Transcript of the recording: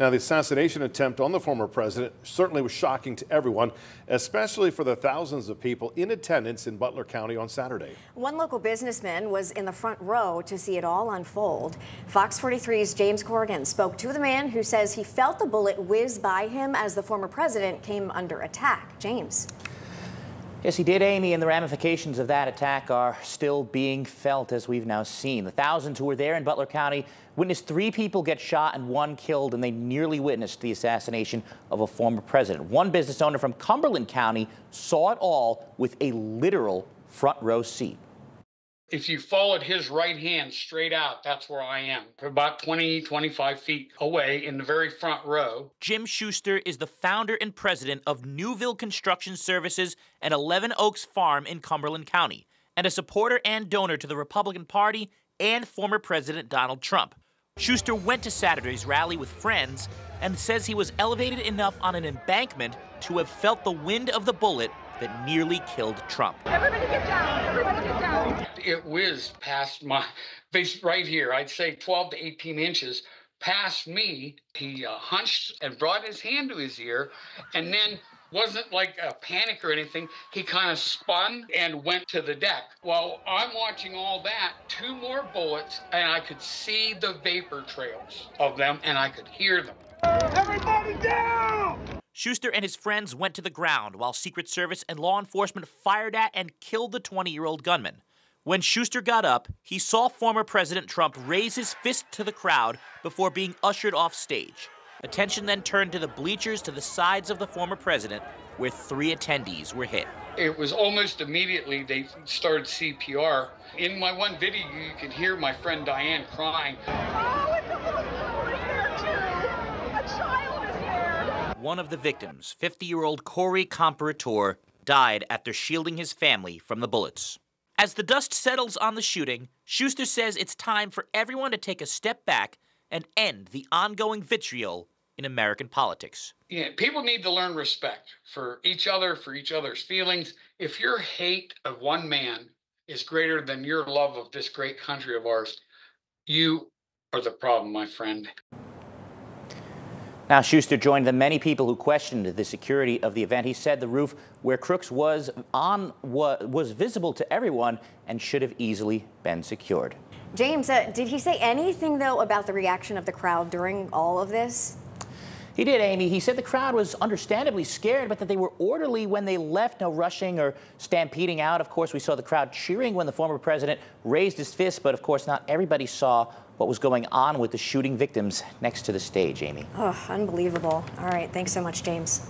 Now, the assassination attempt on the former president certainly was shocking to everyone, especially for the thousands of people in attendance in Butler County on Saturday. One local businessman was in the front row to see it all unfold. Fox 43's James Corrigan spoke to the man who says he felt the bullet whiz by him as the former president came under attack. James. Yes, he did, Amy, and the ramifications of that attack are still being felt, as we've now seen. The thousands who were there in Butler County witnessed three people get shot and one killed, and they nearly witnessed the assassination of a former president. One business owner from Cumberland County saw it all with a literal front row seat. If you followed his right hand straight out, that's where I am, about 20, 25 feet away in the very front row. Jim Shuster is the founder and president of Newville Construction Services and Eleven Oaks Farm in Cumberland County, and a supporter and donor to the Republican Party and former President Donald Trump. Shuster went to Saturday's rally with friends and says he was elevated enough on an embankment to have felt the wind of the bullet that nearly killed Trump. Everybody get down. Everybody get down. It whizzed past my face right here. I'd say 12 to 18 inches past me. He uh, hunched and brought his hand to his ear and then wasn't like a panic or anything. He kind of spun and went to the deck. While I'm watching all that, two more bullets, and I could see the vapor trails of them, and I could hear them. Everybody down! Shuster and his friends went to the ground while Secret Service and law enforcement fired at and killed the 20 year old gunman. When Shuster got up, he saw former President Trump raise his fist to the crowd before being ushered off stage. Attention then turned to the bleachers to the sides of the former president, where three attendees were hit. It was almost immediately they started CPR. In my one video, you can hear my friend Diane crying. Oh, it's a little boy there too. A child is there. One of the victims, 50 year old Corey Comperatore, died after shielding his family from the bullets. As the dust settles on the shooting, Shuster says it's time for everyone to take a step back and end the ongoing vitriol in American politics. Yeah, people need to learn respect for each other, for each other's feelings. If your hate of one man is greater than your love of this great country of ours, you are the problem, my friend. Now, Shuster joined the many people who questioned the security of the event. He said the roof where Crooks was on was visible to everyone and should have easily been secured. James, uh, did he say anything, though, about the reaction of the crowd during all of this? He did, Amy. He said the crowd was understandably scared, but that they were orderly when they left, no rushing or stampeding out. Of course, we saw the crowd cheering when the former president raised his fist, but of course, not everybody saw what was going on with the shooting victims next to the stage, Amy. Oh, unbelievable. All right. Thanks so much, James.